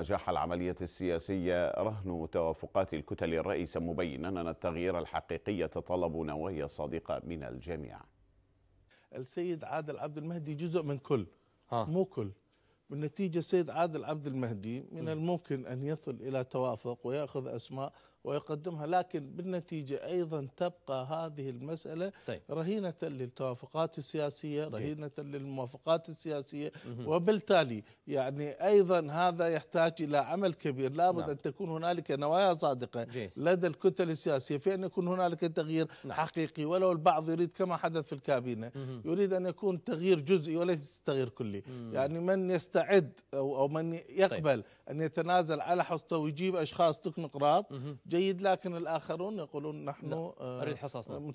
نجاح العملية السياسية رهن توافقات الكتل الرئيسة مبينا أن التغيير الحقيقي يتطلب نوايا صادقة من الجميع. السيد عادل عبد المهدي جزء من كل ها. مو كل. بالنتيجة السيد عادل عبد المهدي من الممكن أن يصل إلى توافق ويأخذ أسماء ويقدمها لكن بالنتيجة أيضا تبقى هذه المسألة طيب. رهينة للتوافقات السياسية رهينة للموافقات السياسية وبالتالي يعني أيضا هذا يحتاج إلى عمل كبير. لابد نعم. أن تكون هنالك نوايا صادقة جيد. لدى الكتل السياسية. في أن يكون هنالك تغيير نعم. حقيقي ولو البعض يريد كما حدث في الكابينة يريد أن يكون تغيير جزئي وليس تغيير كلي. يعني من يستعد أو, أو من يقبل أن يتنازل على حصته ويجيب أشخاص تكنقراط جيد لكن الآخرون يقولون نحن آه، أريد حصصنا.